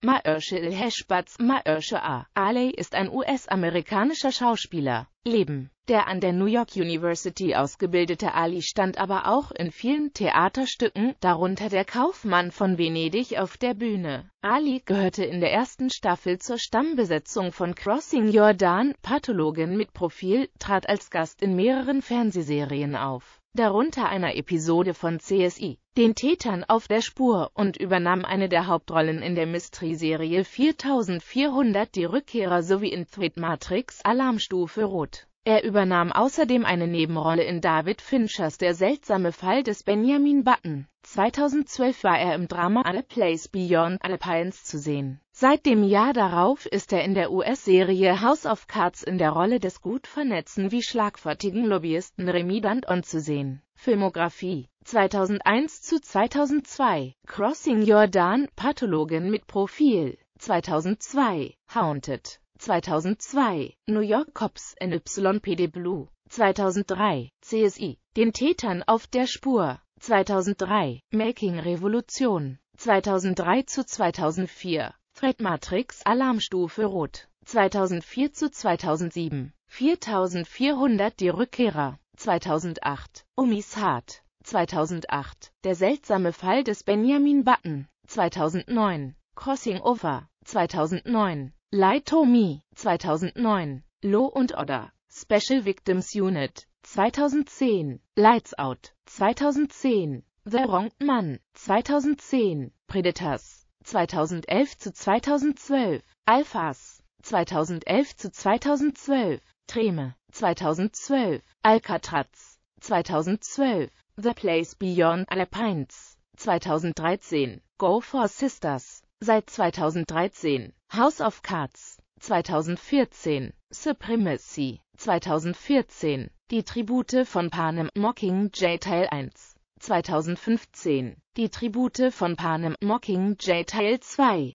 Mahershala Heshbaz Mahershala Ali ist ein US-amerikanischer Schauspieler. Leben. Der an der New York University ausgebildete Ali stand aber auch in vielen Theaterstücken, darunter Der Kaufmann von Venedig auf der Bühne. Ali gehörte in der ersten Staffel zur Stammbesetzung von Crossing Jordan, Pathologin mit Profil, trat als Gast in mehreren Fernsehserien auf darunter einer Episode von CSI, den Tätern auf der Spur, und übernahm eine der Hauptrollen in der Mystery-Serie 4400 Die Rückkehrer sowie in Threat Matrix Alarmstufe Rot. Er übernahm außerdem eine Nebenrolle in David Finchers Der seltsame Fall des Benjamin Button. 2012 war er im Drama A Place Beyond Alpines zu sehen. Seit dem Jahr darauf ist er in der US-Serie House of Cards in der Rolle des gut vernetzten wie schlagfertigen Lobbyisten Remy Danton zu sehen. Filmografie 2001 zu 2002 Crossing Jordan Pathologin mit Profil 2002 Haunted 2002 New York Cops NYPD Blue 2003 CSI Den Tätern auf der Spur 2003 Making Revolution 2003 zu 2004 Threat Matrix Alarmstufe Rot 2004 zu 2007 4400 Die Rückkehrer 2008 Umis Hart 2008 Der seltsame Fall des Benjamin Button 2009 Crossing Over 2009 Lie to Me 2009 Law und Order Special Victims Unit 2010 Lights Out 2010 The Wronged Man 2010 Predators 2011 zu 2012 Alphas 2011 zu 2012 Treme 2012 Alcatraz 2012 The Place Beyond Alpines 2013 Go for Sisters seit 2013 House of Cards 2014 Supremacy 2014 Die Tribute von Panem Mockingjay Teil 1 2015 Die Tribute von Panem Mockingjay Teil 2